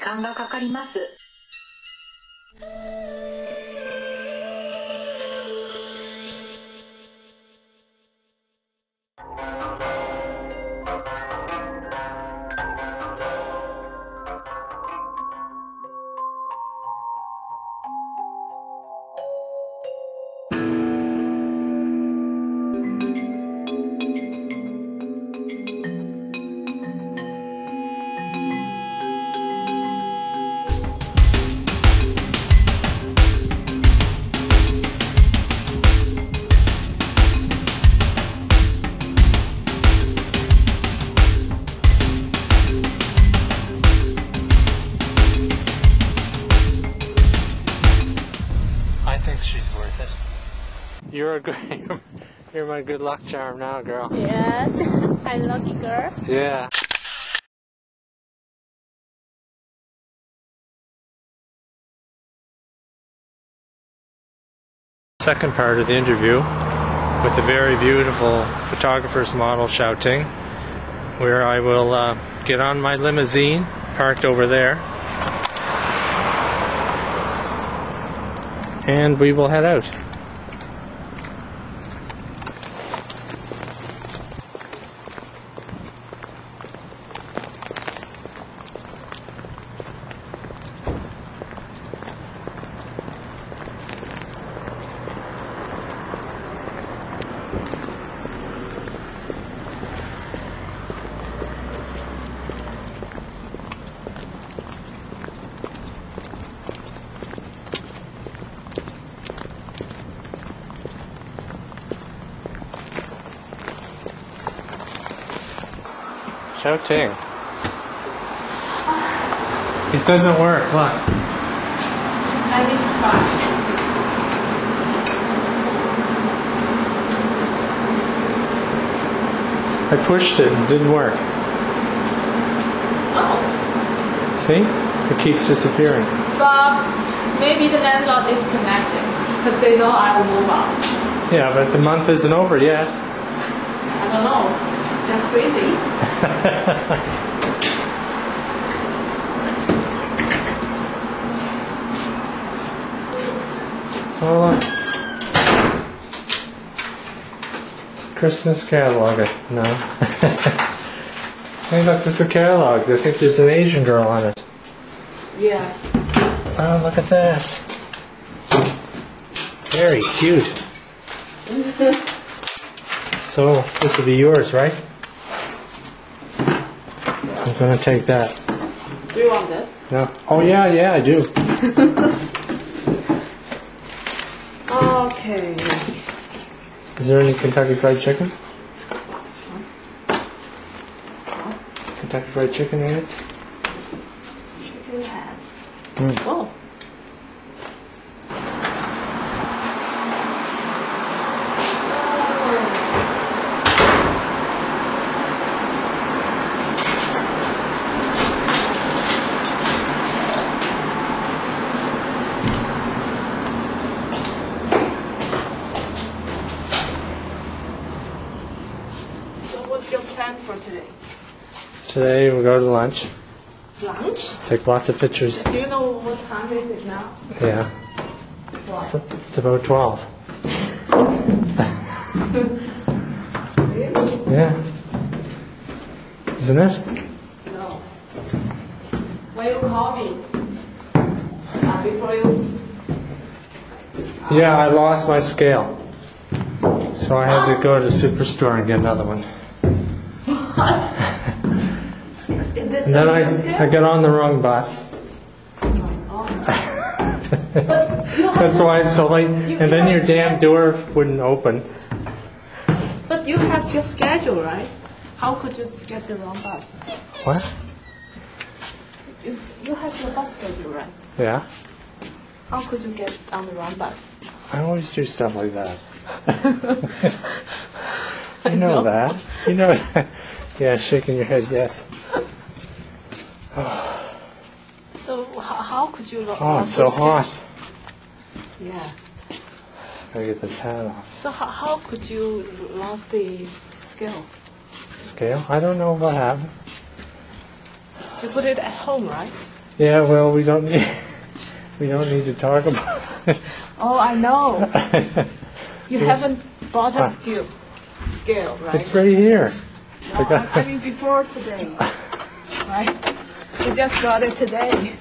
時間がかかります。You're a great. You're my good luck charm now, girl. Yeah, I'm lucky girl. Yeah. Second part of the interview with the very beautiful photographer's model Xiaoting, where I will uh, get on my limousine parked over there, and we will head out. Xiaoting. It doesn't work. Look. I be surprised. I pushed it and it didn't work. Oh, See? It keeps disappearing. but maybe the landlord is disconnected because they know I will move out. Yeah, but the month isn't over yet. I don't know. They're crazy. Christmas catalog. No. hey, look, there's a catalog. I think there's an Asian girl on it. Yeah. Oh, look at that. Very cute. so, this will be yours, right? I'm gonna take that. Do you want this? No. Oh, yeah, yeah, I do. Okay. Is there any Kentucky Fried Chicken? Kentucky Fried Chicken in it? Chicken has. Mm. Oh. So what's your plan for today? Today we go to lunch, Lunch? take lots of pictures. Do you know what time is it now? Yeah, What? it's about 12. really? Yeah. Isn't it? No. When you call me, uh, before you, Yeah, I lost my scale. So I had to go to the superstore and get another one. This And then I, I got on the wrong bus. That's why it's so late. And then your damn door wouldn't open. but you have your schedule, right? How could you get the wrong bus? What? You, you have your bus schedule, right? Yeah. How could you get on the wrong bus? I always do stuff like that. I know that. You know. Yeah, shaking your head, yes. So how, how could you lo- Oh, it's so the schedule? hot. Yeah. Gotta get this hat off. So how, how could you lose the scale? Scale? I don't know what happened. You put it at home, right? Yeah, well, we don't need we don't need to talk about it. Oh, I know. You haven't bought a scale, scale, right? it's right here. No, I, I mean before today, right? You just got it today.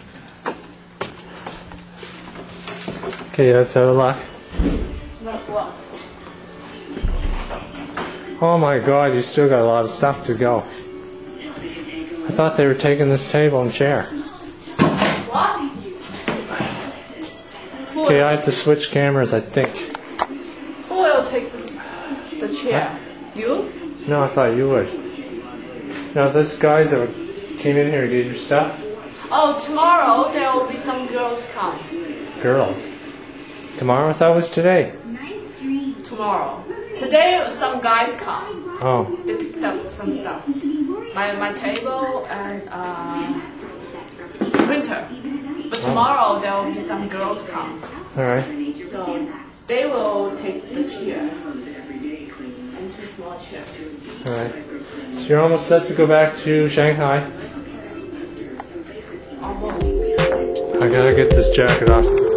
Okay, let's have a look. Oh my God, you still got a lot of stuff to go. I thought they were taking this table and chair. What? Okay, I have to switch cameras, I think. who will take this, the chair? You? No, I thought you would. Now, those guys that came in here get your stuff, Oh, tomorrow there will be some girls come. girls. Tomorrow, I thought was today. Tomorrow. Today some guys come. Oh, They picked up some stuff. My my table and uh, printer. But tomorrow there will be some girls come. all right. So they will take the chair All right. So you're almost set to go back to Shanghai. I gotta get this jacket off.